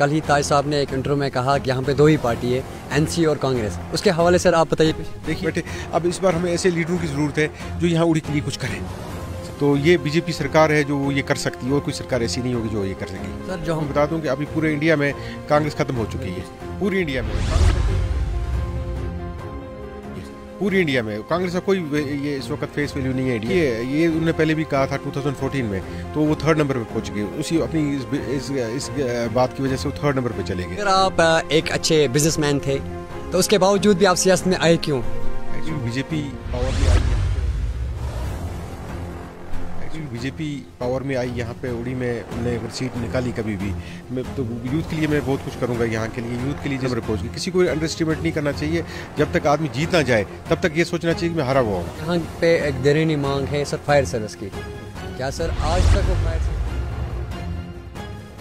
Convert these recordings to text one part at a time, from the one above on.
कल ही ताज साहब ने एक इंटरव्यू में कहा कि यहाँ पे दो ही पार्टी है एनसी और कांग्रेस। उसके हवाले सर आप बताइए कुछ। देखिए बेटे अब इस बार हमें ऐसे लीडरों की ज़रूरत है जो यहाँ उड़ी के लिए कुछ करें। तो ये बीजेपी सरकार है जो ये कर सकती है और कोई सरकार ऐसी नहीं होगी जो ये कर सकेगी सर जो हम हम बता दूँ कि अभी पूरे इंडिया में कांग्रेस खत्म हो चुकी है। पूरी इंडिया में। पूरी इंडिया में। कांग्रेस का कोई ये इस वक्त फेस वैल्यू नहीं है इंडिया ये ये उन्होंने पहले भी कहा था 2014 में तो वो थर्ड नंबर पे पहुँच गए। उसी अपनी इस, इस, इस बात की वजह से वो थर्ड नंबर पे चले गए। अगर आप एक अच्छे बिजनेसमैन थे तो उसके बावजूद भी आप सियासत में आए क्यों? बीजेपी पावर बीजेपी पावर में आई यहाँ पे उड़ी में उन्होंने अगर सीट निकाली कभी भी। मैं तो यूथ के लिए मैं बहुत कुछ करूँगा यहाँ के लिए। यूथ के लिए जब पहुँच गई किसी को अंडर एस्टिमेट नहीं करना चाहिए जब तक आदमी जीत ना जाए तब तक ये सोचना चाहिए कि मैं हरा हुआ हूँ। यहाँ पे एक दरीनी मांग है सर फायर सर्विस की। क्या सर आज तक वो फायर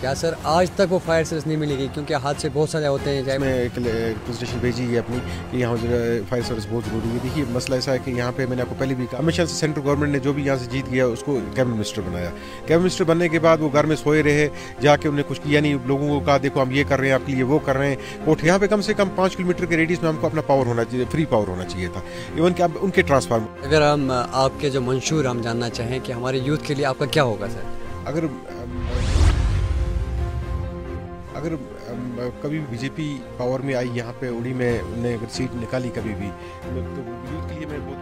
क्या सर आज तक वो फायर सर्विस नहीं मिलेगी क्योंकि हादसे बहुत सारे होते हैं चाहे मैं एक प्रेजेंटेशन भेजी है अपनी कि यहाँ जो है फायर सर्विस बहुत ज़रूरी है। देखिए मसला ऐसा है कि यहाँ पे मैंने आपको पहले भी कहा हमेशा से सेंट्रल गवर्नमेंट ने जो भी यहाँ से जीत गया उसको कैबिनेट मिनिस्टर बनाया। कैबिनेट मिनिस्टर बनने के बाद वो घर में सोए रहे जाके उन्हें कुछ किया नहीं। लोगों को कहा देखो हम ये कर रहे हैं आपके लिए वो कर रहे हैं। कोर्ट यहाँ पे कम से कम पाँच किलोमीटर के रेडियस में हमको अपना पावर होना चाहिए फ्री पावर होना चाहिए था। इवन कि अब उनके ट्रांसफार्मर अगर हम आपके जो मंशूर हम जानना चाहें कि हमारे यूथ के लिए आपका क्या होगा सर? अगर अगर कभी बीजेपी पावर में आई यहाँ पे उड़ी में उन्हें अगर सीट निकाली कभी भी तो यूथ के लिए मैं बहुत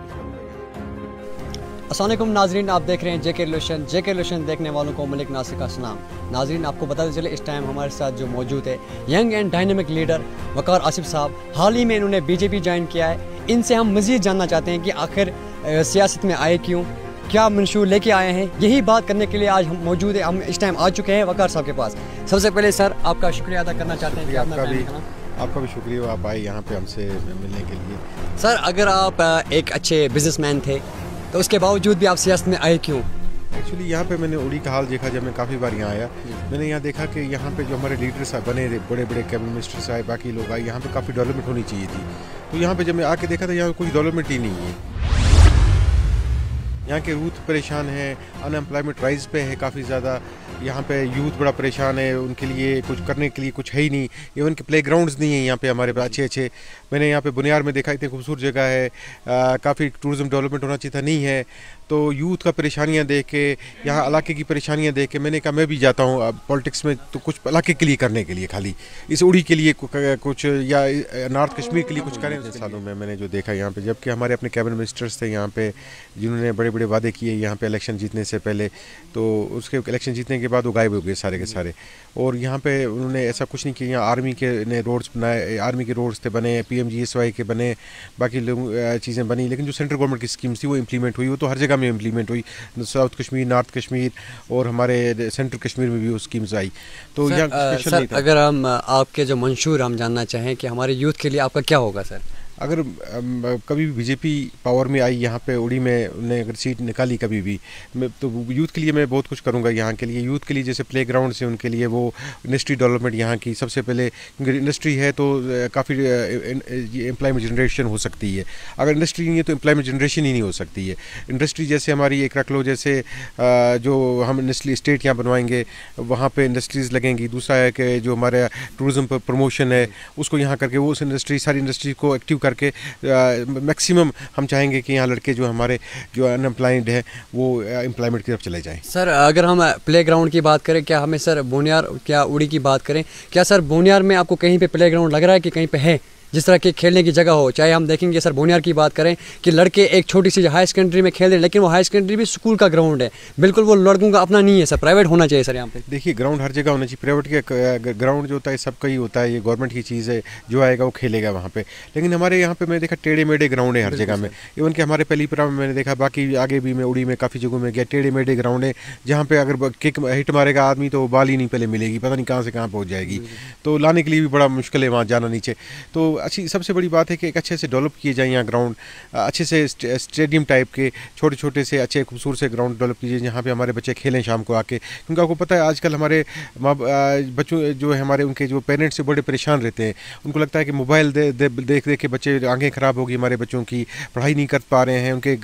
असलम नाजरीन, आप देख रहे हैं जेके रिलेशन जेके रिलेशन देखने वालों को मलिक नासिर का सलाम। नाजरीन, आपको बताते चले, इस टाइम हमारे साथ जो मौजूद है, young and dynamic leader Waqar Asif साहब, हाल ही में इन्होंने बीजेपी ज्वाइन किया है। इनसे हम मज़ीद जानना चाहते हैं कि आखिर सियासत में आए क्यों? क्या मंशूर लेके आए हैं? यही बात करने के लिए आज हम मौजूद है। हम इस टाइम आ चुके हैं वकार साहब के पास। सबसे पहले सर आपका शुक्रिया अदा करना चाहते हैं कि आपका भी आपका भी शुक्रिया आप आए यहाँ पे हमसे मिलने के लिए। सर अगर आप एक अच्छे बिजनेसमैन थे तो उसके बावजूद भी आप सियासत में आए क्यों? एक्चुअली यहाँ पे मैंने उड़ी का हाल देखा जब मैं काफ़ी बार यहाँ आया। मैंने यहाँ देखा कि यहाँ पे जो हमारे लीडर्स आए बने बड़े बड़े कैबिनेट मिनिस्टर आए बाकी लोग आए यहाँ पे काफ़ी डेवलपमेंट होनी चाहिए थी। तो यहाँ पे जब मैं आके देखा तो यहाँ कोई डेवलपमेंट ही नहीं है। यहाँ के यूथ परेशान हैं अनएम्प्लॉयमेंट राइज पे है काफ़ी ज़्यादा। यहाँ पे यूथ बड़ा परेशान है, उनके लिए कुछ करने के लिए कुछ है ही नहीं। इवन के प्ले ग्राउंड्स नहीं है यहाँ पे हमारे पास अच्छे अच्छे। मैंने यहाँ पे बुनियाद में देखा, इतनी खूबसूरत जगह है। काफ़ी टूरिज़्म डेवलपमेंट होना चाहिए था, नहीं है। तो यूथ का परेशानियाँ देख के यहाँ इलाके की परेशानियाँ देख के मैंने कहा, मैं भी जाता हूँ पॉलिटिक्स में तो कुछ इलाके के लिए करने के लिए खाली। इस उड़ी के लिए कुछ, या नॉर्थ कश्मीर के लिए कुछ करें सालों में मैंने जो देखा यहाँ पे, जबकि हमारे अपने कैबिनेट मिनिस्टर्स थे यहाँ पे, जिन्होंने बड़े बड़े वादे किए यहाँ पे इलेक्शन जीतने से पहले तो उसके इलेक्शन जीतने के बाद वो गायब हो गए सारे के सारे। और यहाँ पे उन्होंने ऐसा कुछ नहीं किया यहाँ आर्मी के ने रोड्स बनाए, आर्मी के रोड्स थे बने पी एम के बने, बाकी चीज़ें बनी, लेकिन जो सेंट्रल गवर्नमेंट की स्कीम्स थी वो इम्प्लीमेंट हुई, वो तो हर जगह में इम्प्लीमेंट हुई। साउथ कश्मीर नॉर्थ कश्मीर और हमारे सेंट्रल कश्मीर में भी वो स्कीम्स आई। तो यहाँ अगर हम आपके जो मंशूर हम जानना चाहें कि हमारे यूथ के लिए आपका क्या होगा सर अगर कभी भी बीजेपी पावर में आई, यहाँ पे उड़ी में उन्हें अगर सीट निकाली कभी भी, मैं तो यूथ के लिए मैं बहुत कुछ करूँगा यहाँ के लिए। यूथ के लिए जैसे प्ले ग्राउंड से उनके लिए वो इंडस्ट्री डेवलपमेंट यहाँ की सबसे पहले इंडस्ट्री है तो काफ़ी एम्प्लॉयमेंट जनरेशन हो सकती है। अगर इंडस्ट्री नहीं है तो एम्प्लॉयमेंट जनरेशन ही नहीं हो सकती है। इंडस्ट्री जैसे हमारी एक रख लो जैसे जो हम इंडस्ट्री स्टेट यहाँ बनवाएँगे, वहाँ पर इंडस्ट्रीज़ लगेंगी। दूसरा है कि जो हमारे टूरिज़्म प्रमोशन है, उसको यहाँ करके वो उस इंडस्ट्री सारी इंडस्ट्री को एक्टिव करके मैक्सिमम हम चाहेंगे कि यहाँ लड़के जो हमारे, जो अनएम्प्लॉयड हैं, वो एम्प्लॉयमेंट की तरफ़ चले जाएँ। सर, अगर हम प्ले ग्राउंड की बात करें, क्या हमें सर बोनियार, क्या उड़ी की बात करें, क्या सर बोनियार में आपको कहीं पर प्ले ग्राउंड लग रहा है कि कहीं पर है? जिस तरह की खेलने की जगह हो चाहे हम देखेंगे सर बोनियार की बात करें कि लड़के एक छोटी सी हाई सेकेंडरी में खेल रहे हैं लेकिन वो हाई सेकेंडरी भी स्कूल का ग्राउंड है। बिल्कुल वो लड़कों का अपना नहीं है सर प्राइवेट होना चाहिए सर यहाँ पे। देखिए ग्राउंड हर जगह होना चाहिए। प्राइवेट के ग्राउंड जो होता है सबका ही होता है। ये गवर्नमेंट की चीज़ है जो आएगा वो खेलेगा वहाँ पे। लेकिन हमारे यहाँ पर मैंने देखा टेढ़े मेढ़े ग्राउंड है हर जगह में। इवन कि हमारे पलीपुरा में मैंने देखा बाकी आगे भी मैं उड़ी में काफ़ी जगहों में गया टेढ़े मेढ़े ग्राउंड है जहाँ पर अगर किक हिट मारेगा आदमी तो बाल ही नहीं पहले मिलेगी पता नहीं कहाँ से कहाँ पहुँच जाएगी। तो लाने के लिए भी बड़ा मुश्किल है वहाँ जाना नीचे। तो अच्छी सबसे बड़ी बात है कि एक अच्छे से डेवलप किए जाए यहाँ ग्राउंड अच्छे से स्टेडियम टाइप के छोटे छोटे से अच्छे खूबसूरत से ग्राउंड डेवलप कीजिए जहाँ पे हमारे बच्चे खेलें शाम को आके। क्योंकि आपको पता है आजकल हमारे बच्चों जो है हमारे उनके जो पेरेंट्स से बड़े परेशान रहते हैं। उनको लगता है कि मोबाइल देख देख के बच्चे आँखें ख़राब होगी हमारे बच्चों की पढ़ाई नहीं कर पा रहे हैं उनके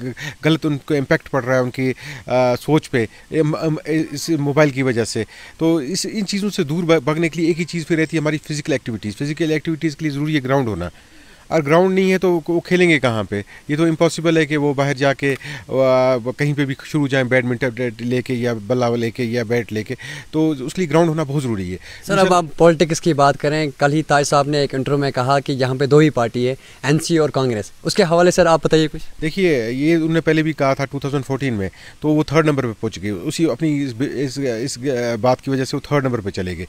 गलत उनको इम्पेक्ट पड़ रहा है उनकी आ, सोच पे इस मोबाइल की वजह से। तो इस इन चीज़ों से दूर भागने के लिए एक ही चीज़ फिर रहती है हमारी फ़िज़िकल एक्टिविटीज़ फ़िज़िकल एक्टिविटीज़ के लिए ज़रूरी है ग्राउंड होना। और ग्राउंड नहीं है तो वो खेलेंगे कहाँ पे? ये तो इम्पॉसिबल है कि वो बाहर जाके कहीं पे भी शुरू जाएँ बैडमिंटन लेके या बल्ला लेके या बैट लेके तो उसके लिए ग्राउंड होना बहुत ज़रूरी है। सर अब आप पॉलिटिक्स की बात करें कल ही ताज साहब ने एक इंटरव्यू में कहा कि यहाँ पे दो ही पार्टी है एनसी और कांग्रेस। उसके हवाले सर आप बताइए कुछ। देखिए ये उन्होंने पहले भी कहा था टू में तो वो थर्ड नंबर पर पहुँच गए। उसी अपनी इस, इस, इस बात की वजह से वो थर्ड नंबर पर चले गए।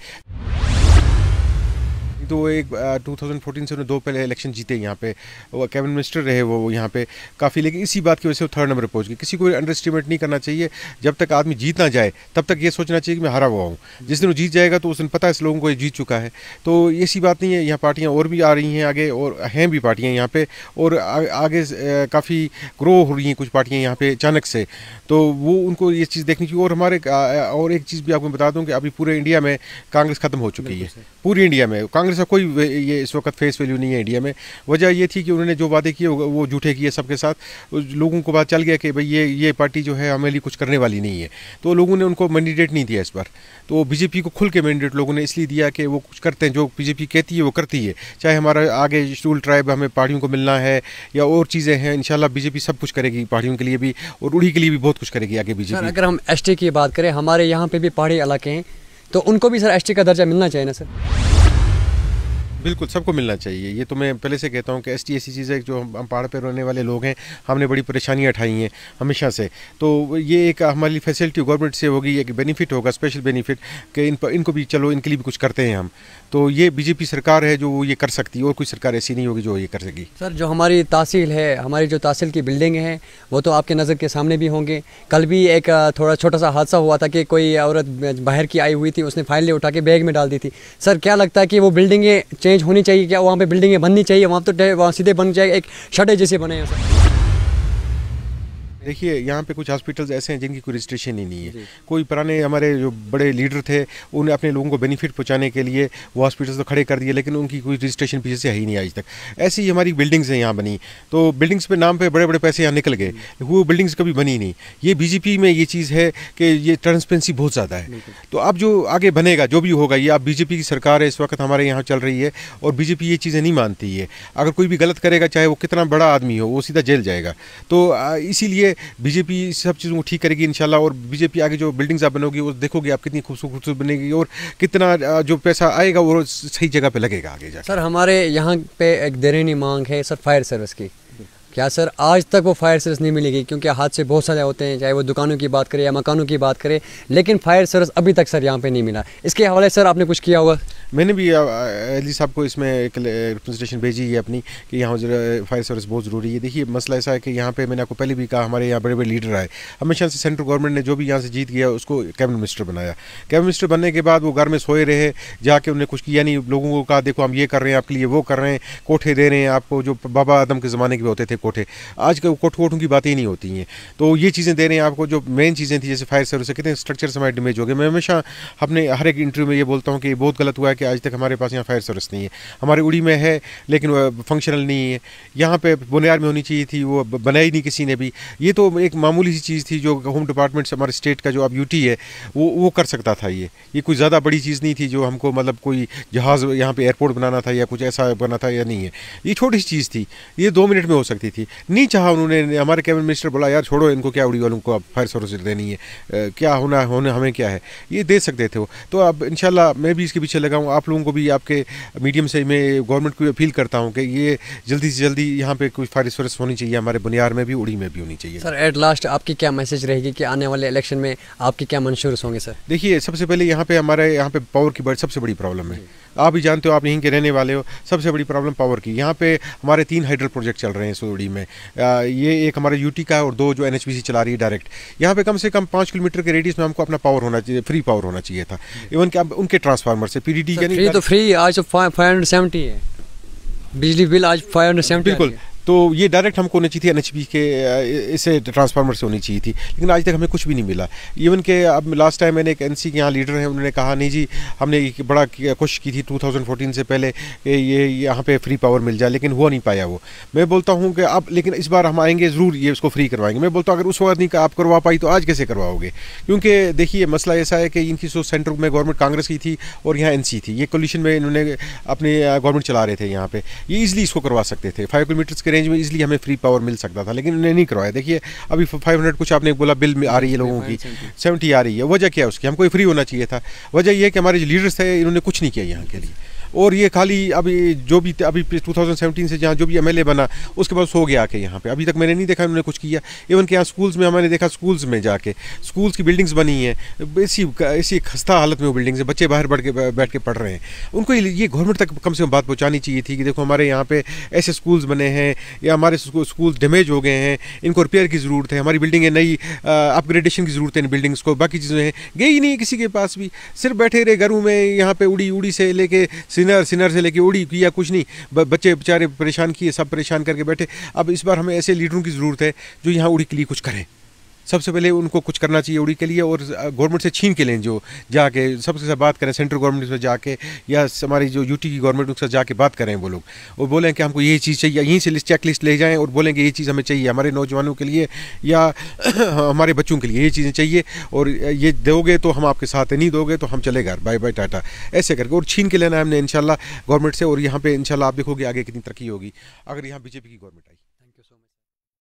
तो एक 2014 से उन्होंने दो पहले इलेक्शन जीते यहाँ पे। वो कैबिनेट मिनिस्टर रहे, वो यहाँ पे काफ़ी, लेकिन इसी बात की वजह से वो थर्ड नंबर पर पहुँच गए। किसी को अंडर एस्टिमेट नहीं करना चाहिए। जब तक आदमी जीत ना जाए, तब तक ये सोचना चाहिए कि मैं हारा हुआ हूँ। जिस दिन वो जीत जाएगा तो उस दिन पता है इस लोगों को ये जीत चुका है। तो ऐसी बात नहीं है, यहाँ पार्टियाँ और भी आ रही हैं आगे, और हैं भी पार्टियाँ यहाँ पर और आगे काफ़ी ग्रो हो रही हैं कुछ पार्टियाँ यहाँ पर अचानक से। तो वो, उनको ये चीज़ देखनी चाहिए। और हमारे और एक चीज़ भी आपको बता दूँ कि अभी पूरे इंडिया में कांग्रेस ख़त्म हो चुकी है। पूरी इंडिया में। कांग्रेस का कोई ये इस वक्त फेस वैल्यू नहीं है इंडिया में। वजह ये थी कि उन्होंने जो वादे किए वो झूठे किए सबके साथ। लोगों को बात चल गया कि भाई ये ये पार्टी जो है हमें लिए कुछ करने वाली नहीं है। तो लोगों ने उनको मैंडेट नहीं दिया इस बार। तो बीजेपी को खुल के मैंडेट लोगों ने इसलिए दिया कि वो कुछ करते हैं जो बीजेपी कहती है वो करती है। चाहे हमारा आगे शेड्यूल ट्राइब हमें पहाड़ियों को मिलना है या और चीज़ें हैं इंशाल्लाह बीजेपी सब कुछ करेगी पहाड़ियों के लिए भी और उड़ी के लिए भी बहुत कुछ करेगी आगे बीजेपी अगर हम एस की बात करें हमारे यहाँ पे भी पहाड़ी इलाके हैं। तो उनको भी सर एस का दर्जा मिलना चाहिए ना सर? बिल्कुल, सबको मिलना चाहिए। ये तो मैं पहले से कहता हूँ कि एस टी ऐसी चीज़ है जो हम पहाड़ पर रहने वाले लोग हैं, हमने बड़ी परेशानियाँ उठाई हैं हमेशा से। तो ये एक हमारी फैसिलिटी गवर्नमेंट से होगी, एक बेनिफिट होगा स्पेशल बेनिफिट कि इन पर, इनको भी चलो, इनके लिए भी कुछ करते हैं हम। तो ये बीजेपी सरकार है जो ये कर सकती है, और कोई सरकार ऐसी नहीं होगी जो ये कर सकेगी सर, जो हमारी तहसील है, हमारी जो तहसील की बिल्डिंग है, वो तो आपके नज़र के सामने भी होंगे। कल भी एक थोड़ा छोटा सा हादसा हुआ था कि कोई औरत बाहर की आई हुई थी, उसने फाइलें उठा के बैग में डाल दी थी। सर, क्या लगता है कि वो बिल्डिंगें चेंज होनी चाहिए, क्या वहाँ पे बिल्डिंगें बननी चाहिए, वहाँ तो वहाँ सीधे बन जाए एक शटे जैसे बने हैं देखिए यहाँ पे कुछ हॉस्पिटल्स ऐसे हैं जिनकी कोई रजिस्ट्रेशन ही नहीं है। कोई पुराने हमारे जो बड़े लीडर थे उन्हें अपने लोगों को बेनिफिट पहुँचाने के लिए वो हॉस्पिटल्स तो खड़े कर दिए लेकिन उनकी कोई रजिस्ट्रेशन पीछे से है ही नहीं आज तक। ऐसी ही हमारी बिल्डिंग्स हैं यहाँ बनी। तो बिल्डिंग्स पे नाम पे बड़े बड़े पैसे यहाँ निकल गए। वो बिल्डिंग्स कभी बनी नहीं। ये बीजेपी में ये चीज़ है कि ये ट्रांसपेरेंसी बहुत ज़्यादा है। तो अब जो आगे बनेगा जो भी होगा ये अब बीजेपी की सरकार है इस वक्त हमारे यहाँ चल रही है और बीजेपी ये चीज़ें नहीं मानती है। अगर कोई भी गलत करेगा चाहे वो कितना बड़ा आदमी हो वो सीधा जेल जाएगा। तो इसीलिए बीजेपी सब चीज़ों को ठीक करेगी इंशाल्लाह, और बीजेपी आगे जो बिल्डिंग्स आप बनोगी, वो देखोगे आप कितनी खूबसूरत बनेगी, और कितना जो पैसा आएगा वो सही जगह पे लगेगा आगे जाकर सर, हमारे यहाँ पे एक देरीनी मांग है सर फायर सर्विस की। क्या सर आज तक वो फायर सर्विस नहीं मिलेगी क्योंकि हादसे बहुत सारे होते हैं, चाहे वो दुकानों की बात करें या मकानों की बात करें, लेकिन फायर सर्विस अभी तक सर यहाँ पे नहीं मिला। इसके हवाले सर आपने कुछ किया होगा? मैंने भी अली साहब को इसमें एक रिप्रेजेंटेशन भेजी है अपनी कि यहाँ फायर सर्विस बहुत ज़रूरी है। देखिए, मसला ऐसा है कि यहाँ पे मैंने आपको पहले भी कहा, हमारे यहाँ बड़े बड़े लीडर आए। हमेशा से सेंट्रल गवर्नमेंट ने जो भी यहाँ से जीत गया, उसको कैबिनेट मिनिस्टर बनाया। कैबिनेट मिनिस्टर बनने के बाद वो घर में सोए रहे, जाके उन्हें कुछ किया नहीं। लोगों को कहा, देखो, हम ये कर रहे हैं, आपके लिए वो कर रहे हैं, कोठे दे रहे हैं आपको जो बाबा आदम के ज़माने के होते थे कोठे। आज के कोठ, कोठों की बातें ही नहीं होती हैं। तो ये चीज़ें दे रहे हैं आपको, जो मेन चीज़ें थी, जैसे फायर सर्विस कितने स्ट्रक्चर से हमारे डैमेज हो गए। मैं हमेशा अपने हर एक इंटरव्यू में ये बोलता हूँ कि बहुत गलत हुआ है कि आज तक हमारे पास यहाँ फायर सर्विस नहीं है। हमारे उड़ी में है, लेकिन फंक्शनल नहीं है। यहाँ पे बुनियाद में होनी चाहिए थी, वो बनाई नहीं किसी ने भी। ये तो एक मामूली सी चीज़ थी जो होम डिपार्टमेंट हमारे स्टेट का जो अब यूटी है, वो वो कर सकता था ये। ये कोई ज़्यादा बड़ी चीज़ नहीं थी जो हमको मतलब कोई जहाज़ यहाँ पर एयरपोर्ट बनाना था या कुछ ऐसा बना था या नहीं है। ये छोटी सी चीज़ थी। ये दो मिनट में हो सकती थी। नहीं चाहा उन्होंने, हमारे कैबिनेट मिनिस्टर बोला, यार छोड़ो इनको, क्या उड़ी वालों को अब फायर सर्विस देनी है? क्या होना, होने, हमें क्या है? ये दे सकते थे वो। तो अब इंशाल्लाह मैं भी इसके पीछे लगा हूँ। आप लोगों को भी आपके मीडियम से मैं गवर्नमेंट को अपील करता हूँ कि ये जल्दी से जल्दी यहाँ पे कोई फारिश वरिश होनी चाहिए हमारे बुनियाद में भी उड़ी में भी होनी चाहिए। सर एट लास्ट आपकी क्या मैसेज रहेगी कि आने वाले इलेक्शन में आपके क्या मंशूर होंगे सर देखिए सबसे पहले यहाँ पे हमारे यहाँ पे पावर की सबसे बड़ी प्रॉब्लम है। आप भी जानते हो आप यहीं के रहने वाले हो सबसे बड़ी प्रॉब्लम पावर की। यहाँ पे हमारे तीन हाइड्रल प्रोजेक्ट चल रहे हैं सोड़ी में। आ, ये एक हमारे यूटी का है और दो जो एन चला रही है डायरेक्ट यहाँ पे कम से कम पाँच किलोमीटर के रेडियस में हमको अपना पावर होना चाहिए फ्री पावर होना चाहिए था। इवन कि अब उनके ट्रांसफार्मर से पी डी तो फ्री आज फाइव हंड्रेड सेवेंटी है। बिजली बिल आज फाइव हंड्रेड सेवेंटी बिल्कुल। तो ये डायरेक्ट हमको होनी चाहिए थी एनएचपी के इसे ट्रांसफार्मर से होनी चाहिए थी। लेकिन आज तक हमें कुछ भी नहीं मिला। इवन के अब लास्ट टाइम मैंने एक एनसी के यहाँ लीडर हैं, उन्होंने कहा, नहीं जी, हमने एक बड़ा कोशिश की थी 2014 से पहले ये यहाँ पे फ्री पावर मिल जाए, लेकिन हुआ नहीं पाया वो। मैं बोलता हूँ कि अब, लेकिन इस बार हम आएँगे, ज़रूर ये उसको फ्री करवाएँगे। मैं बोलता हूँ, अगर उस वक्त नहीं आप करवा पाई तो आज कैसे करवाओगे? क्योंकि देखिए, मसला ऐसा है कि इनकी सोच सेंटर में गवर्नमेंट कांग्रेस की थी और यहाँ एन थी। ये कोलिशन में इन्होंने अपने गवर्नमेंट चला रहे थे यहाँ पे। ये ईजिली इसको करवा सकते थे। फाइव किलोमीटर्स के रेंज में इसलिए हमें फ्री पावर मिल सकता था लेकिन उन्हें नहीं करवाया। देखिए अभी फाइव हंड्रेड कुछ आपने बोला बिल आ रही है लोगों की सेवेंटी आ रही है। वजह क्या है उसकी? हमको फ्री होना चाहिए था। वजह यह है कि हमारे जो लीडर्स थे इन्होंने कुछ नहीं किया यहाँ के लिए। और ये खाली अभी जो भी अभी 2017 से जहाँ जो भी एमएलए बना, उसके बाद सो गया आके यहाँ पे। अभी तक मैंने नहीं देखा उन्होंने कुछ किया। इवन के यहाँ स्कूल्स में हमने देखा स्कूल्स में जाके। स्कूल्स की बिल्डिंग्स बनी हैं। ऐसी ऐसी खस्ता हालत में वो बिल्डिंग्स है। बच्चे बाहर बढ़ के बैठ के पढ़ रहे हैं। उनको ये गवर्नमेंट तक कम से कम बात पहुँचानी चाहिए थी कि देखो हमारे यहाँ पे ऐसे स्कूल्स बने हैं, या हमारे स्कूल डैमेज हो गए हैं। इनको रिपेयर की ज़रूरत है। हमारी बिल्डिंग है नई अपग्रेडेशन की ज़रूरत है इन बिल्डिंग्स को। बाकी चीज़ें हैं। गई ही नहीं किसी के पास भी। सिर्फ़ बैठे रहे घरों में, यहाँ पर उड़ी उड़ी से लेके सिनर सिनर से लेके उड़ी किया कुछ नहीं। बच्चे बेचारे परेशान किए, सब परेशान करके बैठे। अब इस बार हमें ऐसे लीडरों की ज़रूरत है जो यहाँ उड़ी के लिए कुछ करें। सबसे पहले उनको कुछ करना चाहिए उड़ी के लिए और गवर्नमेंट से छीन के लें जो जाके, सबसे साथ बात करें सेंट्रल गवर्नमेंट से जाके, या हमारी जो यूटी की गवर्नमेंट उससे जाके बात करें वो लोग। और बोलें कि हमको ये चीज़ चाहिए, यहीं से लिस्ट चेक लिस्ट ले जाएँ और बोलें कि ये चीज़ हमें चाहिए, हमारे नौजवानों के लिए या हमारे बच्चों के लिए ये चीज़ें चाहिए और ये दोगे तो हम आपके साथ नहीं दोगे तो हम चले घर बाय बाय टाटा। ऐसे करके और छीन के लेना है हमने इनशाला गवर्नमेंट से और यहाँ पर इनशाला आप देखोगे आगे कितनी तरक्की होगी, अगर यहाँ बीजेपी की गवर्नमेंट आई।